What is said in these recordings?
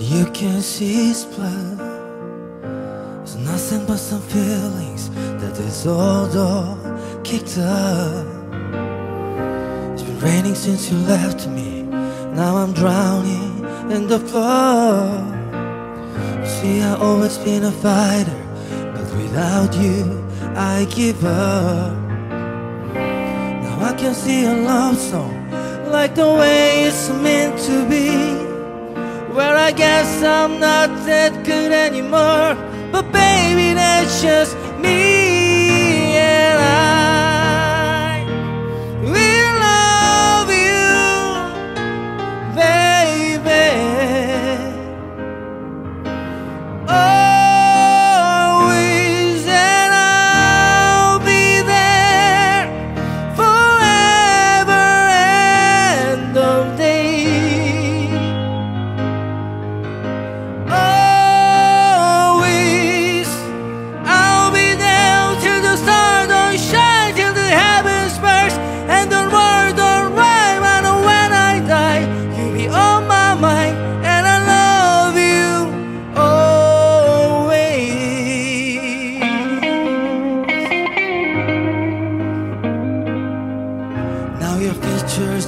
you can see his blood. It's nothing but some feelings that is all kicked up. It's been raining since you left me. Now I'm drowning in the flood. See, I've always been a fighter, but without you, I give up. Now I can see a love song like the way it's meant to be. Where I guess I'm not that good anymore, but baby, that's just me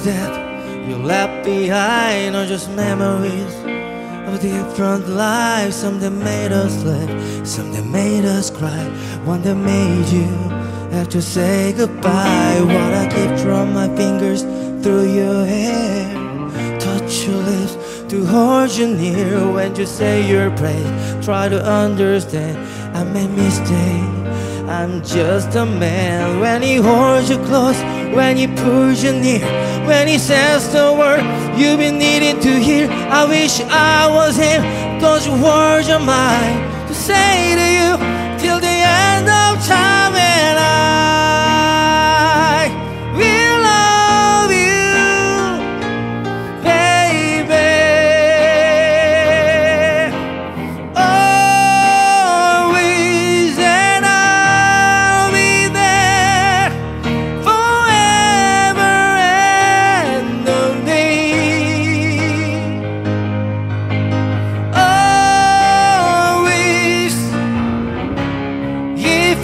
that you left behind are just memories of different lives. Some that made us laugh, some that made us cry, one that made you have to say goodbye. What I keep from my fingers through your hair, touch your lips to hold you near when you say your praise. Try to understand, I made mistake. I'm just a man when he holds you close, when he pulls you near, when he says the word you've been needing to hear. I wish I was him, those words are mine to say to you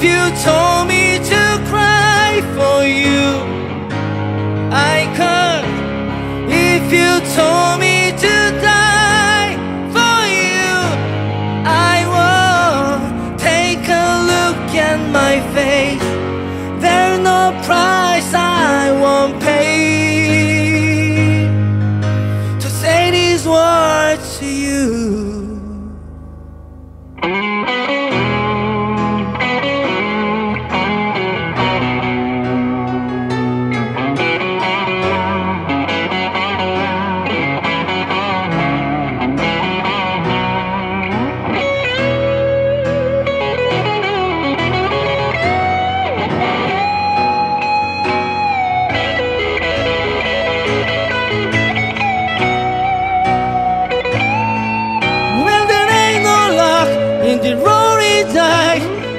if you told me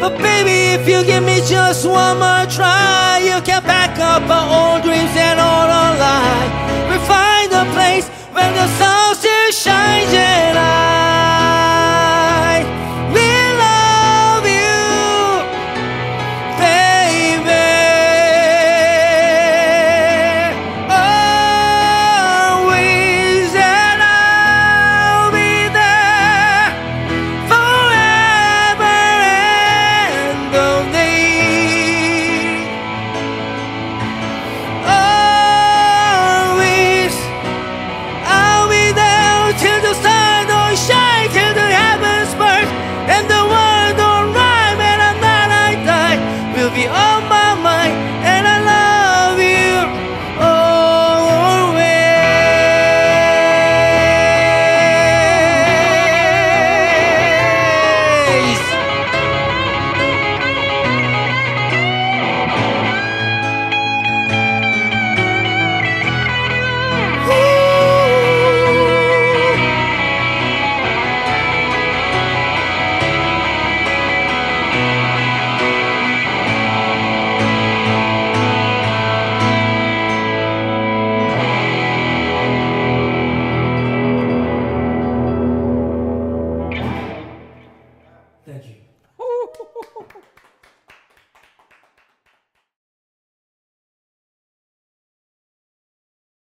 But baby, if you give me just one more try, you can back up our old